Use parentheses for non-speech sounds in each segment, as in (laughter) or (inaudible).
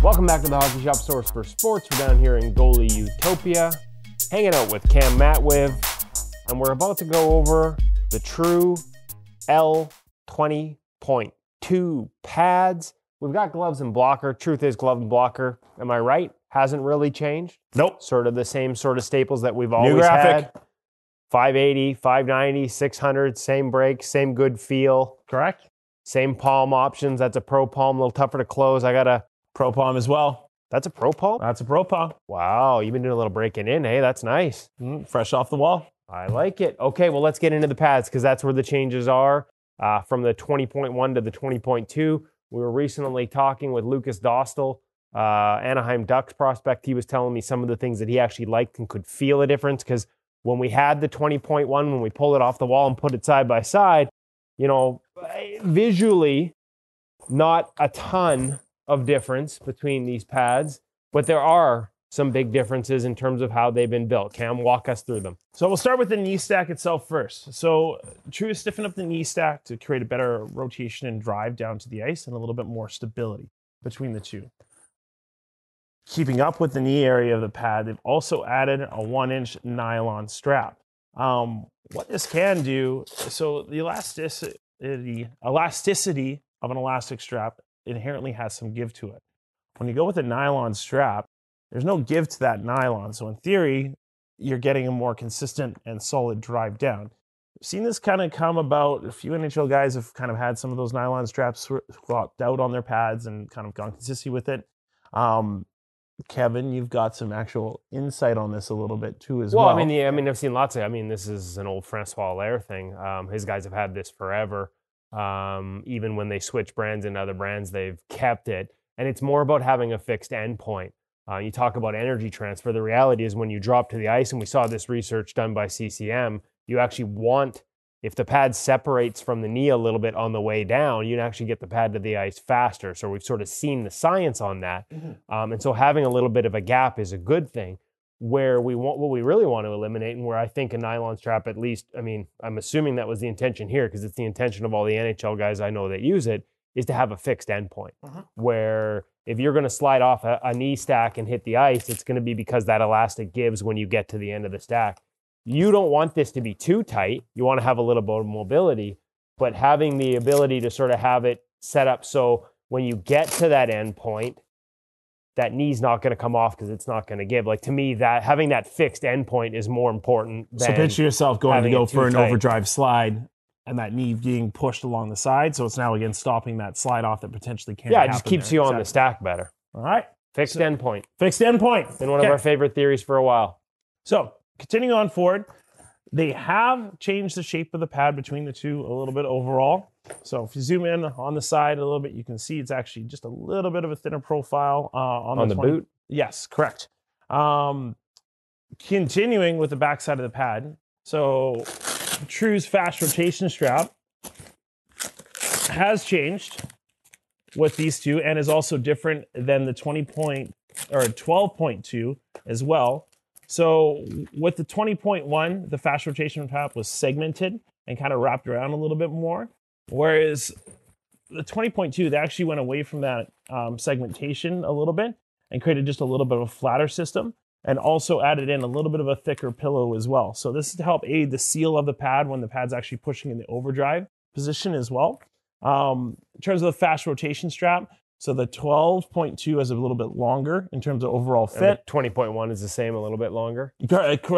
Welcome back to the Hockey Shop Source for Sports. We're down here in goalie Utopia, hanging out with Cam Matwiv, and we're about to go over the true L20.2 pads. We've got gloves and blocker. Truth is, glove and blocker, am I right? Hasn't really changed. Nope. Sort of the same sort of staples that we've always New graphic. had. 580, 590, 600, same break, same good feel, Correct. same palm options. That's a pro palm, a little tougher to close. I got a, Pro palm as well. that's a pro palm? That's a pro palm. Wow, you've been doing a little breaking in. Hey, that's nice. Mm, fresh off the wall. I like it. Okay, well, let's get into the pads because that's where the changes are uh, from the 20.1 to the 20.2. We were recently talking with Lukas Dostal, uh, Anaheim Ducks prospect. He was telling me some of the things that he actually liked and could feel a difference because when we had the 20.1, when we pulled it off the wall and put it side by side, you know, visually, not a ton of difference between these pads, but there are some big differences in terms of how they've been built. Cam, walk us through them. So we'll start with the knee stack itself first. So True is stiffen up the knee stack to create a better rotation and drive down to the ice and a little bit more stability between the two. Keeping up with the knee area of the pad, they've also added a one inch nylon strap. Um, what this can do, so the elasticity, the elasticity of an elastic strap inherently has some give to it. When you go with a nylon strap, there's no give to that nylon. So in theory, you're getting a more consistent and solid drive down. I've seen this kind of come about. A few NHL guys have kind of had some of those nylon straps swapped out on their pads and kind of gone consistent with it. Um, Kevin, you've got some actual insight on this a little bit too, as well. Well, I mean, yeah, I mean, I've seen lots of. I mean, this is an old Francois Allaire thing. Um, his guys have had this forever. Um, even when they switch brands and other brands, they've kept it, and it's more about having a fixed endpoint. Uh, you talk about energy transfer. The reality is, when you drop to the ice, and we saw this research done by CCM, you actually want if the pad separates from the knee a little bit on the way down, you can actually get the pad to the ice faster. So we've sort of seen the science on that, um, and so having a little bit of a gap is a good thing where we want what we really want to eliminate and where I think a nylon strap at least I mean I'm assuming that was the intention here because it's the intention of all the NHL guys I know that use it is to have a fixed endpoint Mhm. where if you're going to slide off a, a knee stack and hit the ice it's going to be because that elastic gives when you get to the end of the stack you don't want this to be too tight you want to have a little bit of mobility but having the ability to sort of have it set up so when you get to that endpoint that knee's not going to come off because it's not going to give. Like to me, that having that fixed endpoint is more important than So picture yourself going to go for an tight. overdrive slide and that knee being pushed along the side. So it's now again stopping that slide off that potentially can yeah, it just keeps there. you on the stack better. All right. Fixed So- endpoint. Fixed endpoint. Been one Okay. of our favorite theories for a while. So continuing on forward, they have changed the shape of the pad between the two a little bit overall. So if you zoom in on the side a little bit, you can see it's actually just a little bit of a thinner profile uh, on, On the 20 boot? Yes, correct. Um, continuing with the back side of the pad. So True's fast rotation strap has changed with these two and is also different than the 20 point or 12.2 as well. So with the 20.1, the fast rotation strap was segmented and kind of wrapped around a little bit more. Whereas the 20.2, they actually went away from that um, segmentation a little bit and created just a little bit of a flatter system and also added in a little bit of a thicker pillow as well. So this is to help aid the seal of the pad when the pad's actually pushing in the overdrive position as well. Um, in terms of the fast rotation strap, so the 12.2 is a little bit longer in terms of overall fit. the 20.1 is the same, a little bit longer.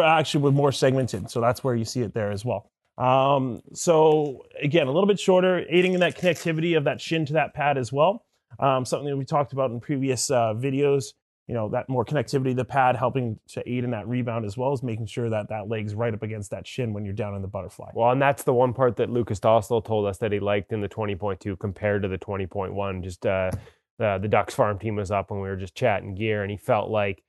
Actually, with more segmented, so that's where you see it there as well. Um, so again, a little bit shorter, aiding in that connectivity of that shin to that pad as well. Um, something that we talked about in previous uh, videos. You know, that more connectivity the pad, helping to aid in that rebound as well as making sure that that leg's right up against that shin when you're down in the butterfly. Well, and that's the one part that Lukas Dostal told us that he liked in the 20.2 compared to the 20.1. Just uh, the, the Ducks farm team was up when we were just chatting gear, and he felt like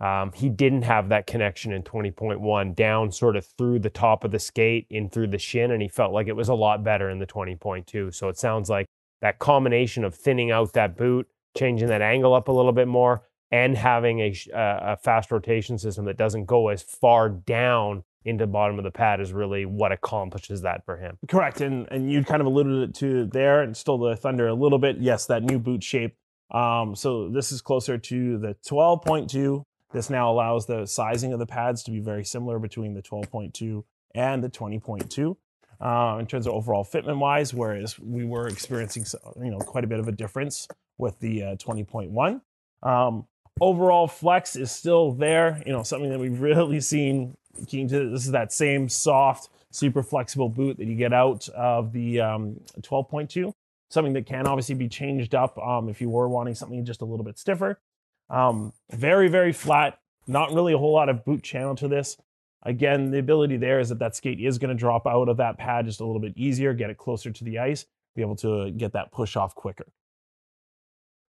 um, he didn't have that connection in 20.1 down sort of through the top of the skate in through the shin, and he felt like it was a lot better in the 20.2. So it sounds like that combination of thinning out that boot, changing that angle up a little bit more, and having a, uh, a fast rotation system that doesn't go as far down into the bottom of the pad is really what accomplishes that for him. Correct, and and you kind of alluded to there, and stole the thunder a little bit. Yes, that new boot shape Um, so this is closer to the 12.2. This now allows the sizing of the pads to be very similar between the 12.2 and the 20.2 uh, in terms of overall fitment wise, whereas we were experiencing you know quite a bit of a difference with the uh, 20.1. Um, overall flex is still there, you know something that we've (laughs) really seen. This is that same soft, super flexible boot that you get out of the um, 12.2. Something that can obviously be changed up um, if you were wanting something just a little bit stiffer. Um, very, very flat. Not really a whole lot of boot channel to this. Again, the ability there is that that skate is going to drop out of that pad just a little bit easier, get it closer to the ice, be able to get that push off quicker.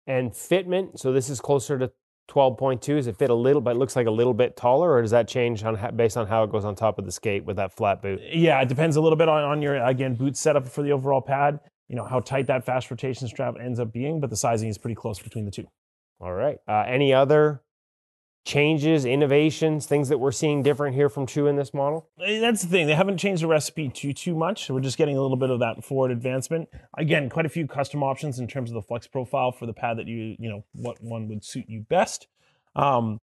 And fitment, so this is closer to 12.2. Is it fit a little, but it looks like a little bit taller, or does that change on based on how it goes on top of the skate with that flat boot? Yeah, it depends a little bit on, on your again boot setup for the overall pad. You know how tight that fast rotation strap ends up being, but the sizing is pretty close between the two. All right. Uh, any other changes, innovations, things that we're seeing different here from True in this model? Eh, that's the thing. They haven't changed the recipe too too much. We're just getting a little bit of that forward advancement. Again, quite a few custom options in terms of the flex profile for the pad that you you know what one would suit you best. Um,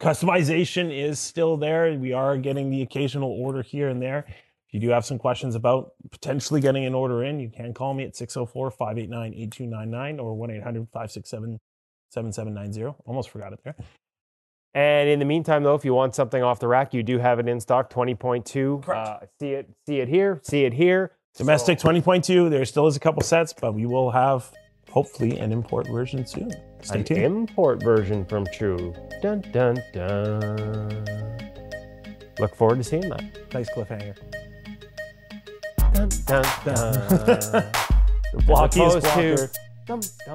customization is still there. We are getting the occasional order here and there. If you do have some questions about potentially getting an order in, you can call me at 604 589 8299 or 1 800 567 7790. Almost forgot it there. And in the meantime, though, if you want something off the rack, you do have it in stock, 20.2. Uh, see it, see it here, see it here. Domestic so, 20.2. There still is a couple sets, but we will have hopefully an import version soon. Stay an tuned. import version from True. Dun dun dun. Look forward to seeing that. Nice cliffhanger. Dun dun dun. (laughs) the blockiest blocker. To, dum, dum,